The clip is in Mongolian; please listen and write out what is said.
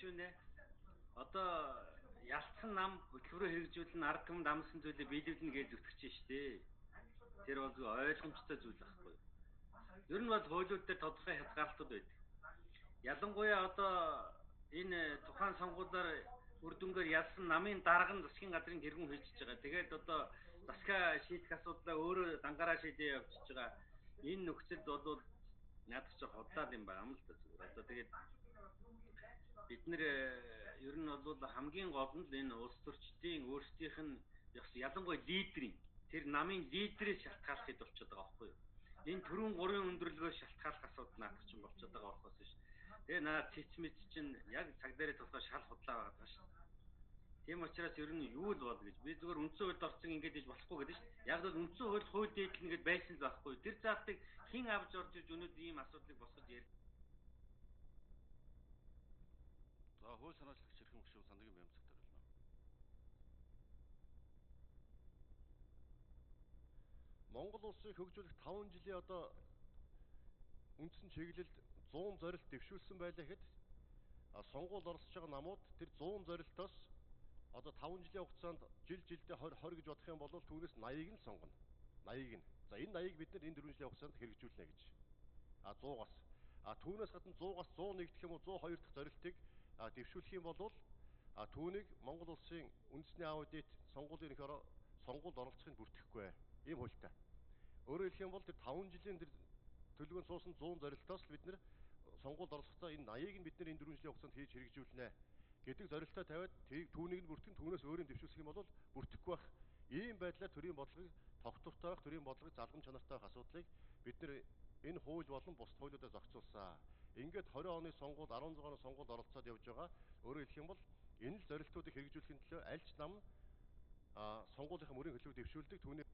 шүү нэ. Одоо ялцсан нам хөтөлбөрөөр хэрэгжүүлэн ард түмэнд амсан зүйлээ биелүүлнэ гэж зүтгэж штэ. Тэр бол ойлгомжтой зүйл байхгүй. Ер нь бол хуулиуд дээр тодорхой хязгаарлалтууд байдаг. Ялангуяа одоо энэ тухайн сонгуулиар үр дүнгээр ялсан намын дарга нь засгийн газрын тэргүүн хийж байгаа. Тэгээд одоо засгаа шийдэх асуудлаа өөрөө дангаараа шийдээ явуулж байгаа. Энэ нөхцөлд бол надад ч хотлаад юм байна л да зүгээр. Одоо тэгээд бид нэр ер нь бол хамгийн гол нь энэ улс төрчдийн өөрсдийнх нь ялангуяа лидерийн тэр намын лидерээс шалтгаалахыг болчиход байгаа байхгүй юу? Энэ төрүн гурван өндөрлөгөөс шалтгаалах асуудал надад ч болчиход байгаа болохоос ш. Тэгээ наад цэцмэц чинь яг цаг дээрээ тулгаа шал худлаа байгаа шүү. Тийм учраас ер нь юу л бол гэж би зүгээр үндсэн хуульд орсон ингэж иж болохгүй гэдэг шүү. Яг л үндсэн хууль хууль дээдлэн гэж байсан л байхгүй. Тэр заалтыг хэн авч орж иж өнөөдөр ийм асуудлыг босгож ярь. За хууль санаачлагч хэрхэн хөшөө сандагийн бямцагтар болно. Монгол улсыг хөгжүүлэх 5 жилийн одоо үндсэн чиглэлд 100 зорилт дэвшүүлсэн байлаа гэхэд сонгуульд оролцож байгаа намууд тэр 100 зорилтоос одоо 5 жилийн хугацаанд жил жилдээ 20 20 гэж бодох юм бол түүнээс 80-ыг нь сонгоно. 80-ыг нь. За энэ 80-ыг бид нар энэ 4 жилийн хугацаанд хэрэгжүүлнэ гэж. А 100-аас. А түүнээс гадна 100-аас 101 гэх юм уу 102 дахь зорилтыг дэвшүүлэх юм бол түүнийг Монгол улсын үндэсний аудит сонгуулийн ерөнхий сонгуульд оролцохыг бүртгэхгүй. Ийм хуультай. Өөрөөр хэлэх юм бол тэр 5 жилийн тэр төлөвөнд суусан 100 зорилтоос бид нэр сонгуульд оролцохдоо энэ 80-ыг нь бид нэр энэ 4 жилийн хугацаанд хийж хэрэгжүүлнэ гэдэг зорилтоо тавиад түүнийг нь бүртгэн түүнээс өөрийн дэвшүүлэх юм бол бүртгэхгүй байх. Ийм байдлаар төрийн бодлогыг тогтвортой байх, төрийн бодлогыг залгам чанартай байх асуудлыг бид нэр энэ хууль болон бус хуулиудаар зохицуулсан. Ингээд 20 оны сонгуульд 16 оны сонгуульд оролцоод явж байгаа. Өөрөөр хэлэх юм бол энэ л зорилтуудыг хэрэгжүүлэхийн төлөө аль ч нам а сонгуулийнхаа мөрийн хөлөг дэвшүүлдэг түүний